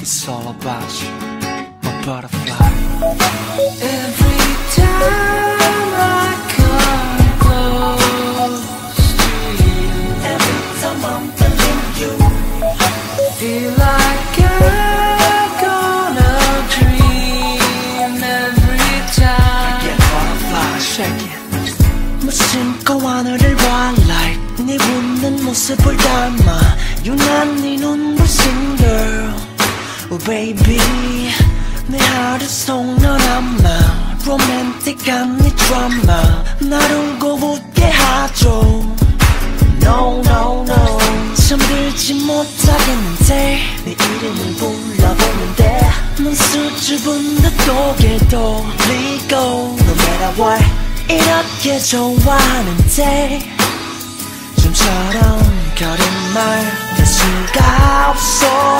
It's all about you, my butterfly. Every time I come close to you, Every time I'm feeling you feel like I'm gonna dream every time. Get butterfly Shake it. 무심코 하늘을 봐 like 네 웃는 모습을 담아 유난히 눈부신 girl Oh baby 내 하루 속 너란마 로맨틱한 네 드라마 날 울고 웃게 하죠. No no no. 잠들지 못하겠는데 내 이름을 불러보는데 넌 수줍은 듯 고개도 돌리고 No matter what. 이렇게 좋아하는데 좀처럼 거짓말 될 수가 없어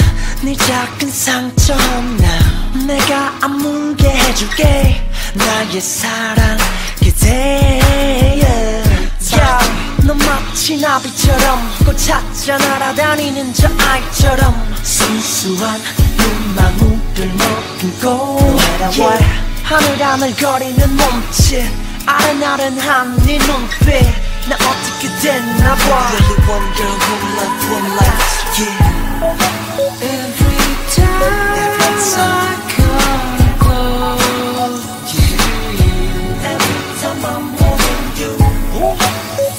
네 작은 상처 하나 내가 아물게 해줄게. 나의 사랑 기대해 yeah. 넌 마치 나비처럼 꽃 찾아 날아다니는 저 아이처럼 순수한 눈망울을 머금고. Yeah. 하늘 하늘 거리는 몸짓 아른아른한 네 눈빛. 나 어떻게 됐나 봐. The one girl, one love, one life Yeah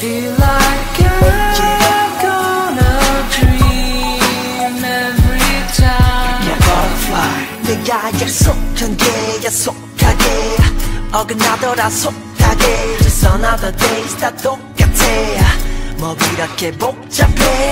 내가 약속한 게 약속하게. 어긋나더라 속하게. Just another days 다 똑같아. 뭐 이렇게 복잡해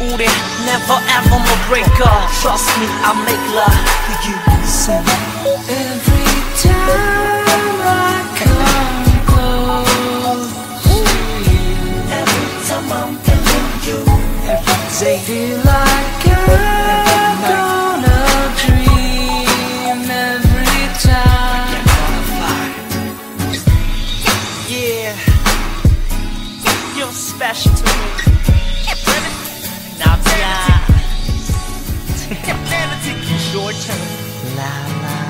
우리 never ever more break up Trust me, I'll make love to you Say Every time I come close to you Every time I'm feeling you Every day Feel like I'm gonna dream every time Yeah You're special to me now fly. Your turn. La la.